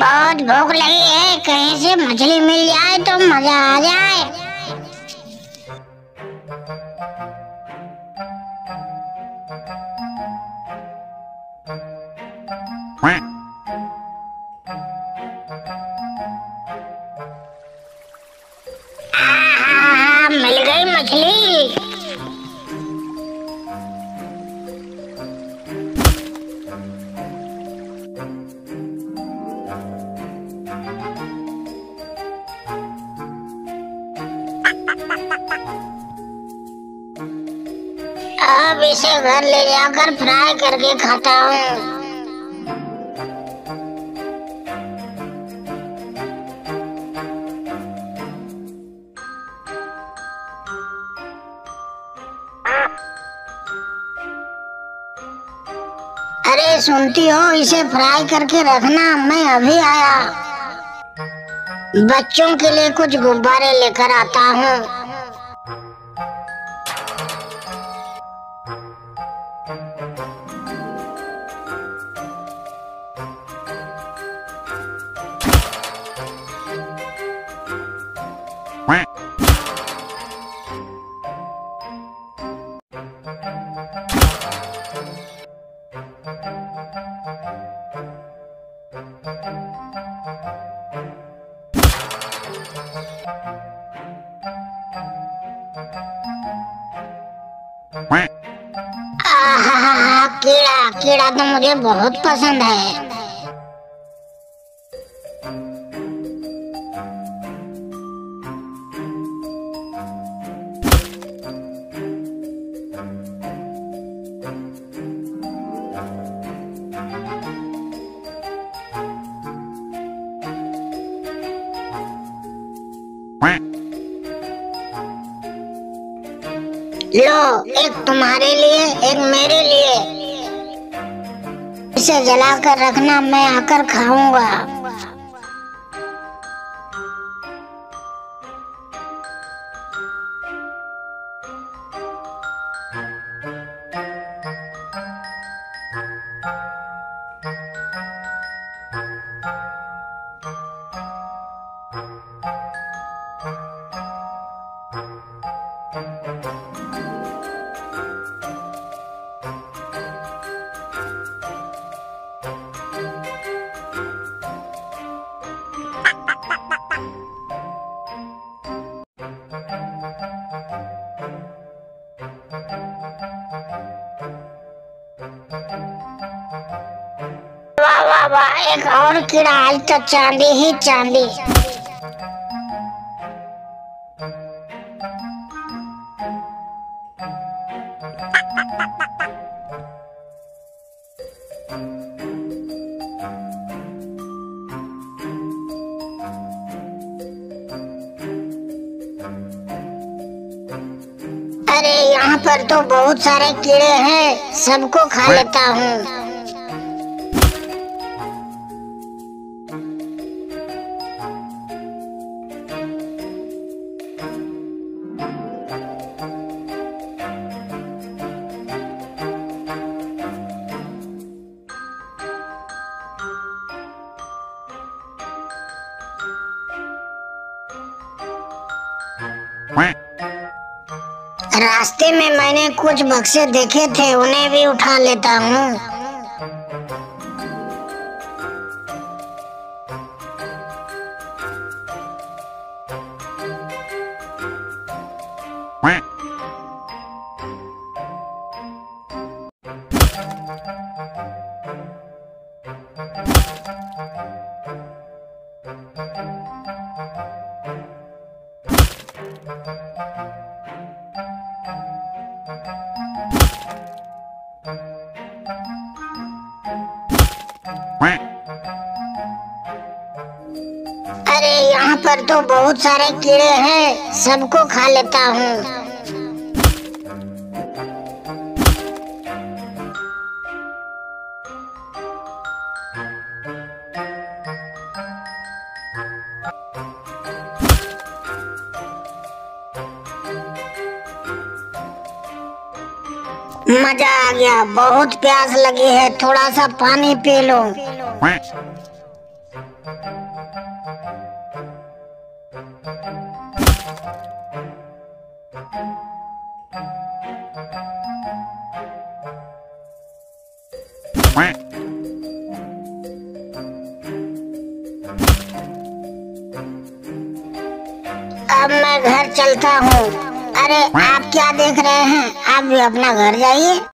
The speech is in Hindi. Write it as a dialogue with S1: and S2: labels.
S1: बहुत भूख लगी है कहीं से मछली मिल जाए तो मज़ा आ जाए। अब इसे घर ले जाकर फ्राई करके खाता हूँ। अरे सुनती हो, इसे फ्राई करके रखना मैं अभी आया। बच्चों के लिए कुछ गुब्बारे लेकर आता हूँ। कीड़ा कीड़ा तो मुझे बहुत पसंद है। लो, एक तुम्हारे लिए, एक मेरे लिए। इसे जलाकर रखना मैं आकर खाऊँगा। वाह वाह एक और कीड़ा आई तो चांदी ही चांदी। अरे यहाँ पर तो बहुत सारे कीड़े हैं सबको खा लेता हूँ। रास्ते में मैंने कुछ बक्से देखे थे उन्हें भी उठा लेता हूँ। यहाँ पर तो बहुत सारे कीड़े हैं, सबको खा लेता हूँ। मज़ा आ गया, बहुत प्यास लगी है, थोड़ा सा पानी पी लो। अब मैं घर चलता हूँ। अरे, आप क्या देख रहे हैं? आप भी अपना घर जाइए।